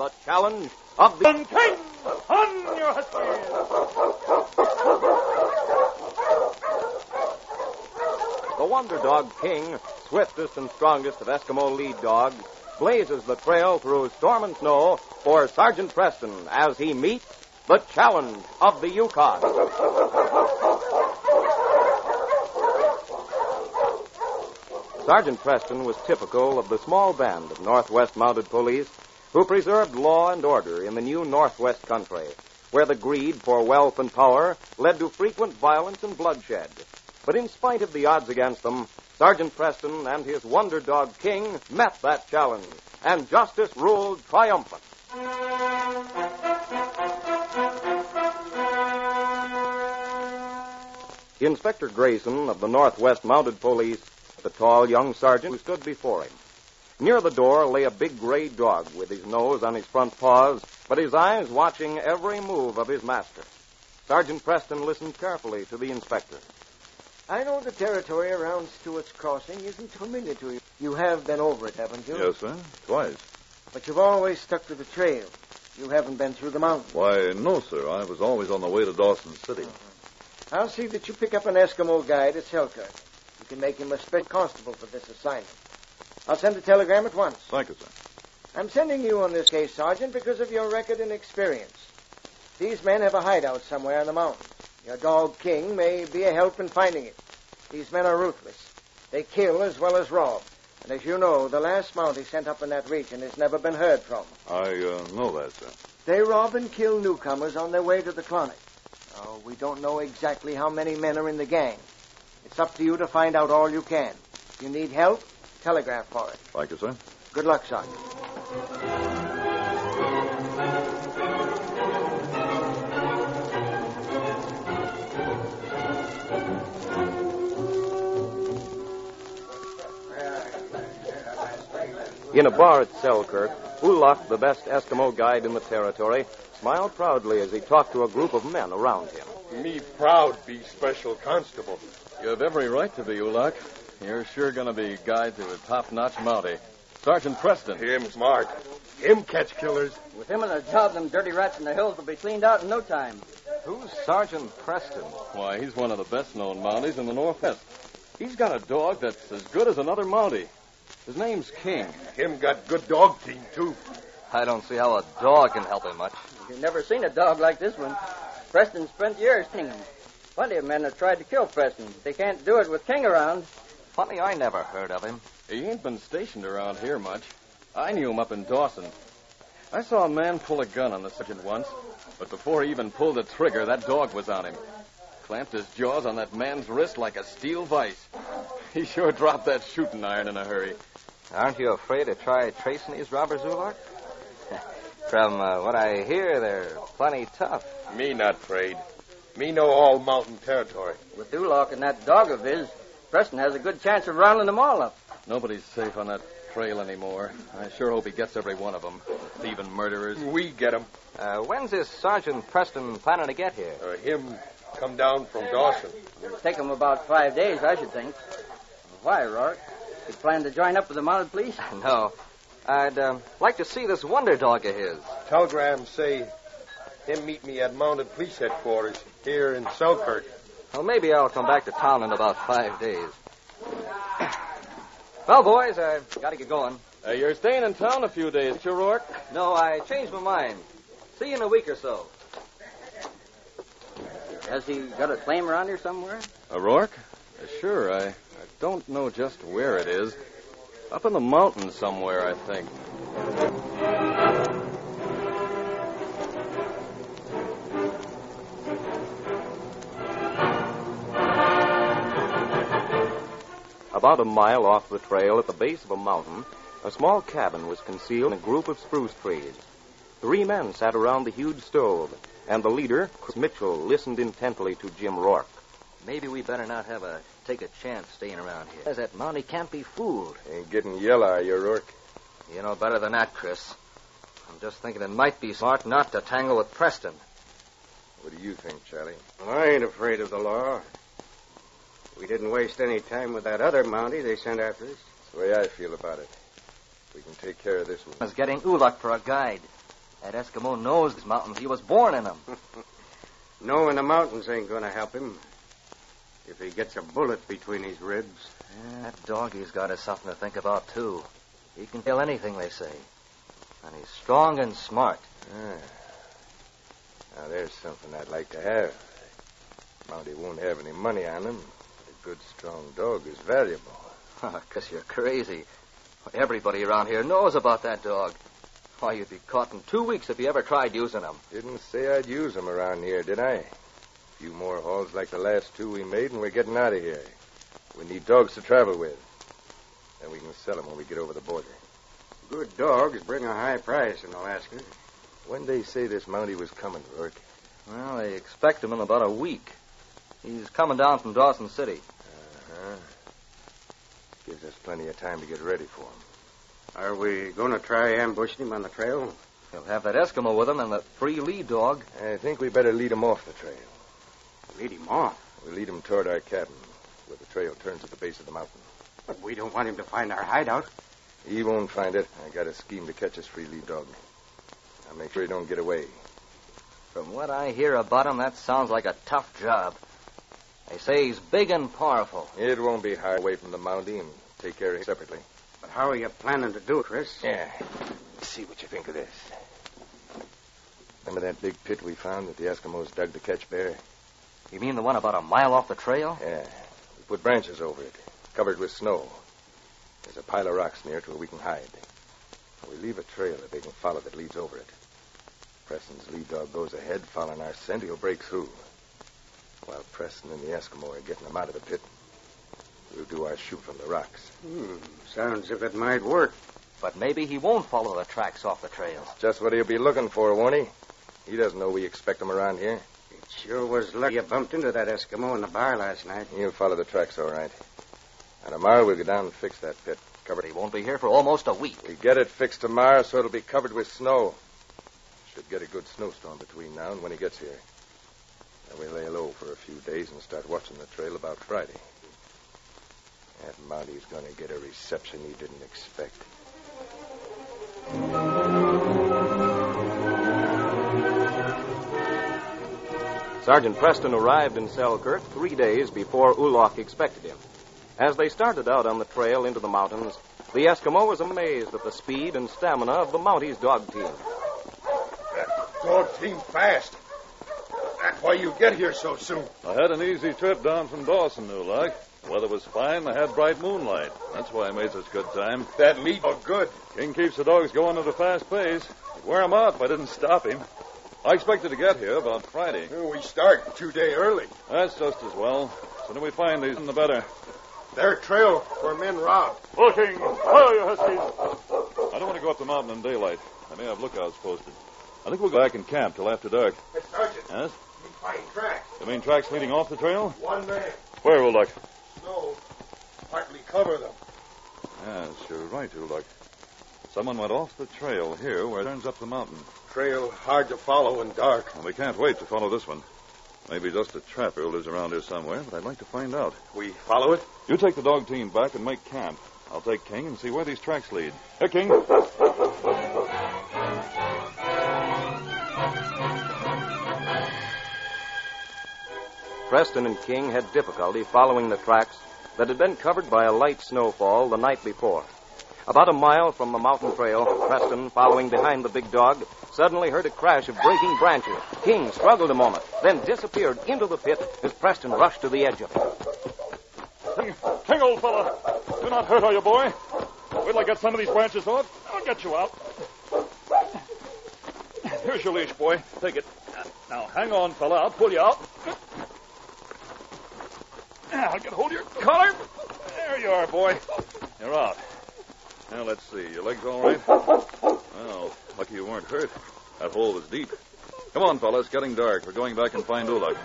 the challenge of the King! On your! The Wonder Dog King, swiftest and strongest of Eskimo lead dogs, blazes the trail through storm and snow for Sergeant Preston as he meets the challenge of the Yukon. Sergeant Preston was typical of the small band of Northwest Mounted Police who preserved law and order in the new Northwest country, where the greed for wealth and power led to frequent violence and bloodshed. But in spite of the odds against them, Sergeant Preston and his Wonder Dog King met that challenge, and justice ruled triumphant. Inspector Grayson of the Northwest Mounted Police, the tall young sergeant who stood before him. Near the door lay a big gray dog with his nose on his front paws, but his eyes watching every move of his master. Sergeant Preston listened carefully to the inspector. I know the territory around Stewart's Crossing isn't familiar to you. You have been over it, haven't you? Yes, sir. Twice. But you've always stuck to the trail. You haven't been through the mountains. Why, no, sir. I was always on the way to Dawson City. I'll see that you pick up an Eskimo guide at Selkirk. You can make him a special constable for this assignment. I'll send a telegram at once. Thank you, sir. I'm sending you on this case, Sergeant, because of your record and experience. These men have a hideout somewhere in the mountains. Your dog King may be a help in finding it. These men are ruthless. They kill as well as rob. And as you know, the last Mountie sent up in that region has never been heard from. I uh, know that, sir. They rob and kill newcomers on their way to the Klondike. Oh, we don't know exactly how many men are in the gang. It's up to you to find out all you can. If you need help, telegraph for it. Thank you, sir. Good luck, Sergeant. In a bar at Selkirk, Ulak, the best Eskimo guide in the territory, smiled proudly as he talked to a group of men around him. Me proud be special constable. You have every right to be, Ulak. You're sure going to be guide to a top-notch Mountie. Sergeant Preston. Him smart. Him catch killers. With him on the job, them dirty rats in the hills will be cleaned out in no time. Who's Sergeant Preston? Why, he's one of the best-known Mounties in the Northwest. He's got a dog that's as good as another Mountie. His name's King. Him got good dog team, too. I don't see how a dog can help him much. You've never seen a dog like this one. Preston spent years tinging. Plenty of men have tried to kill Preston. But they can't do it with King around. Funny, I never heard of him. He ain't been stationed around here much. I knew him up in Dawson. I saw a man pull a gun on the sergeant once, but before he even pulled the trigger, that dog was on him. Clamped his jaws on that man's wrist like a steel vise. He sure dropped that shooting iron in a hurry. Aren't you afraid to try tracing these robbers, Ulak? From uh, what I hear, they're plenty tough. Me not afraid. Me know all mountain territory. With Duloc and that dog of his, Preston has a good chance of rounding them all up. Nobody's safe on that trail anymore. I sure hope he gets every one of them. Thieving murderers. We get him. Uh, when's this Sergeant Preston planning to get here? Uh, him come down from Dawson. It'll take him about five days, I should think. Why, Rourke? You plan to join up with the mounted police? No. I'd um, like to see this wonder dog of his. Telegram say him meet me at mounted police headquarters here in Selkirk. Well, maybe I'll come back to town in about five days. Well, boys, I've got to get going. Uh, you're staying in town a few days, ain't you, Rourke? No, I changed my mind. See you in a week or so. Has he got a claim around here somewhere? A Rourke? Uh, sure. I, I don't know just where it is. Up in the mountains somewhere, I think. About a mile off the trail at the base of a mountain, a small cabin was concealed in a group of spruce trees. Three men sat around the huge stove, and the leader, Chris Mitchell, listened intently to Jim Rourke. Maybe we better not have a take a chance staying around here. As that Mountie can't be fooled. Ain't getting yellow, are you, Rourke? You know better than that, Chris. I'm just thinking it might be smart not to tangle with Preston. What do you think, Charlie? I ain't afraid of the law. We didn't waste any time with that other Mountie they sent after us. That's the way I feel about it. We can take care of this one. I Was getting Ulak for a guide. That Eskimo knows these mountains. He was born in them. Knowing the mountains ain't going to help him. If he gets a bullet between his ribs. Yeah, that doggy's got us something to think about, too. He can kill anything, they say. And he's strong and smart. Ah. Now, there's something I'd like to have. Mountie won't have any money on him, but a good, strong dog is valuable. Ah, because you're crazy. Everybody around here knows about that dog. Why, you'd be caught in two weeks if you ever tried using him. Didn't say I'd use him around here, did I? A few more hauls like the last two we made, and we're getting out of here. We need dogs to travel with. Then we can sell them when we get over the border. Good dogs bring a high price in Alaska. When they say this Mountie was coming, Rourke? Well, they expect him in about a week. He's coming down from Dawson City. Uh-huh. Gives us plenty of time to get ready for him. Are we going to try ambushing him on the trail? He'll have that Eskimo with him and the free lead dog. I think we better lead him off the trail. Lead him off. We lead him toward our cabin, where the trail turns at the base of the mountain. But we don't want him to find our hideout. He won't find it. I got a scheme to catch his free lead dog. I'll make sure he don't get away. From what I hear about him, that sounds like a tough job. They say he's big and powerful. It won't be hard away from the Mountie and take care of him separately. But how are you planning to do it, Chris? Yeah. See what you think of this. Remember that big pit we found that the Eskimos dug to catch bear? You mean the one about a mile off the trail? Yeah. We put branches over it, covered with snow. There's a pile of rocks near it where we can hide. We leave a trail that they can follow that leads over it. Preston's lead dog goes ahead, following our scent, he'll break through. While Preston and the Eskimo are getting them out of the pit, we'll do our shoot from the rocks. Hmm, sounds if it might work. But maybe he won't follow the tracks off the trail. Just what he'll be looking for, won't he? He doesn't know we expect him around here. It sure was lucky you bumped into that Eskimo in the bar last night. He'll follow the tracks all right. And tomorrow we'll go down and fix that pit. Cover He won't be here for almost a week. We get it fixed tomorrow so it'll be covered with snow. Should get a good snowstorm between now and when he gets here. Then we lay low for a few days and start watching the trail about Friday. That Mounty's going to get a reception he didn't expect. Sergeant Preston arrived in Selkirk three days before Ulok expected him. As they started out on the trail into the mountains, the Eskimo was amazed at the speed and stamina of the Mountie's dog team. Dog team fast. Why you get here so soon. I had an easy trip down from Dawson, Ulak. Weather was fine. I had bright moonlight. That's why I made such good time. That lead dog good. King keeps the dogs going at a fast pace. He'd wear 'em out if I didn't stop him. I expected to get here about Friday. We start two day early. That's just as well. Sooner we find these, the better. Their trail where men robbed. Looking. Oh, you huskies. I don't want to go up the mountain in daylight. I may have lookouts posted. I think we'll go back and camp till after dark. Hey, Sergeant, Yes? We find tracks. You mean tracks leading off the trail? One man. Where, Uluk? No. Partly cover them. Yes, you're right, Uluk. Someone went off the trail here where it turns up the mountain. Trail hard to follow in dark. And we can't wait to follow this one. Maybe just a trapper lives around here somewhere, but I'd like to find out. We follow it? You take the dog team back and make camp. I'll take King and see where these tracks lead. Here, King. Preston and King had difficulty following the tracks that had been covered by a light snowfall the night before. About a mile from the mountain trail, Preston, following behind the big dog, suddenly heard a crash of breaking branches. King struggled a moment, then disappeared into the pit as Preston rushed to the edge of it. King, King, old fellow. Do not hurt, are you, boy? Wait till I get some of these branches off. I'll get you out. Here's your leash, boy. Take it. Now, hang on, fella. I'll pull you out. I'll get hold of your collar. There you are, boy. You're out. Now, let's see. Your legs all right? Well, lucky you weren't hurt. That hole was deep. Come on, fellas. Getting dark. We're going back and find Uluk.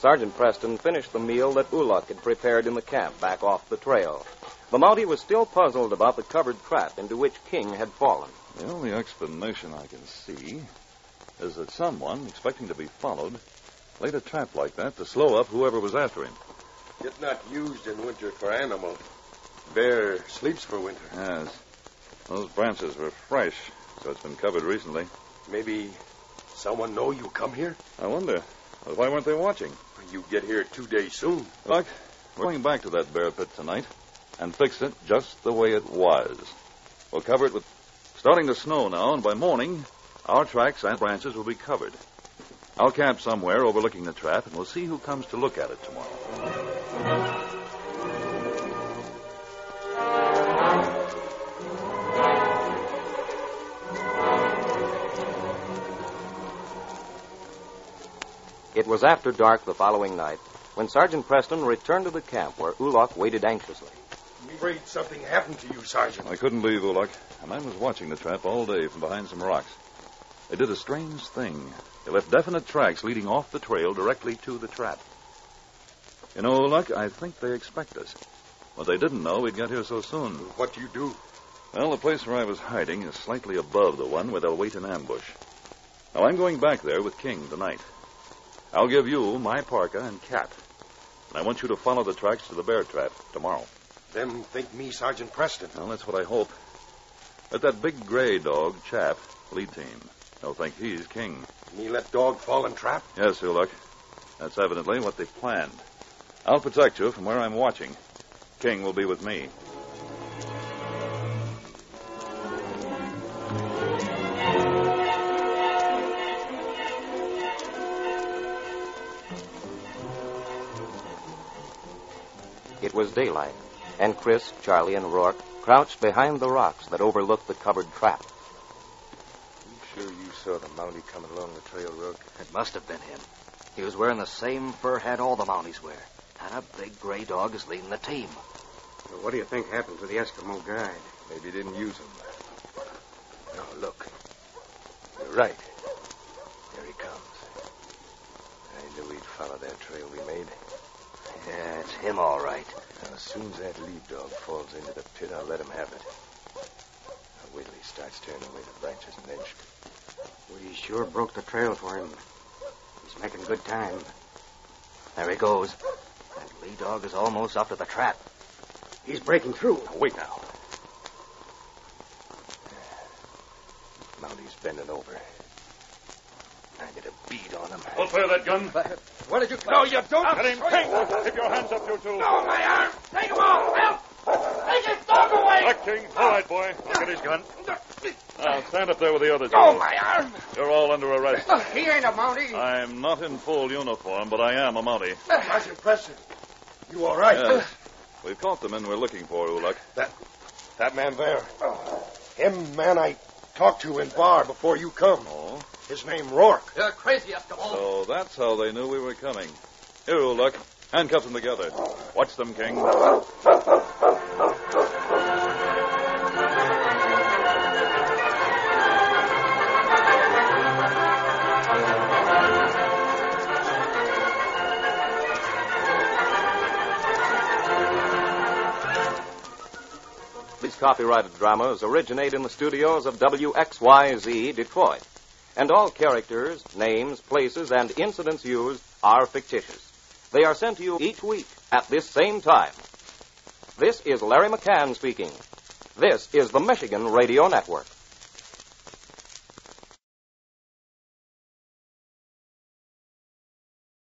Sergeant Preston finished the meal that Uluk had prepared in the camp back off the trail. The Mountie was still puzzled about the covered trap into which King had fallen. The only explanation I can see is that someone, expecting to be followed, laid a trap like that to slow up whoever was after him. It's not used in winter for animals. Bear sleeps for winter. Yes. Those branches were fresh, so it's been covered recently. Maybe someone know you come here? I wonder. Well, why weren't they watching? You get here two days soon. Look, we're going back to that bear pit tonight and fix it just the way it was. We'll cover it with starting to snow now, and by morning, our tracks and branches will be covered. I'll camp somewhere overlooking the trap, and we'll see who comes to look at it tomorrow. Was after dark the following night when Sergeant Preston returned to the camp where Ulok waited anxiously. I'm afraid something happened to you, Sergeant. I couldn't leave Ulok. A man was watching the trap all day from behind some rocks. They did a strange thing. They left definite tracks leading off the trail directly to the trap. You know, Ulok, I think they expect us. But they didn't know we'd get here so soon. What do you do? Well, the place where I was hiding is slightly above the one where they'll wait in ambush. Now, I'm going back there with King tonight. I'll give you my parka and cap. And I want you to follow the tracks to the bear trap tomorrow. Them think me Sergeant Preston. Well, that's what I hope. Let that big gray dog, Chap, lead team. They'll think he's king. Me let dog fall in trap? Yes, Uluk. That's evidently what they've planned. I'll protect you from where I'm watching. King will be with me. It was daylight, and Chris, Charlie, and Rourke crouched behind the rocks that overlooked the covered trap. You sure you saw the Mountie coming along the trail, Rourke? It must have been him. He was wearing the same fur hat all the Mounties wear. And a big gray dog is leading the team. Well, what do you think happened to the Eskimo guide? Maybe he didn't use him. No, look. You're right. There he comes. I knew he'd follow that trail we made. Yeah, it's him all right. Now, as soon as that lead dog falls into the pit, I'll let him have it. Now, wait till he starts tearing away the branches and edge. We sure broke the trail for him. He's making good time. There he goes. That lead dog is almost up to the trap. He's breaking through. Now, wait now. Mountie's bending over. I get a bead on him. Don't fire that gun. Uh, Where did you No, you don't. Get him, King. Keep your hands up, you two. No, my arm. Take him off. Help. Take his dog away. Look, King. All right, boy. I'll get his gun. Now, stand up there with the others. Oh, my arm. You're all under arrest. He ain't a Mountie. I'm not in full uniform, but I am a Mountie. Sergeant Preston. You all right? Yes. We've caught the men we're looking for, Uluk. That, that man there. Him man I talked to in bar before you come. Oh? His name Rourke. You're crazy, Eskimo. So that's how they knew we were coming. Here, look. Handcuff them together. Watch them, King. These copyrighted dramas originate in the studios of WXYZ Detroit, and all characters, names, places, and incidents used are fictitious. They are sent to you each week at this same time. This is Larry McCann speaking. This is the Michigan Radio Network.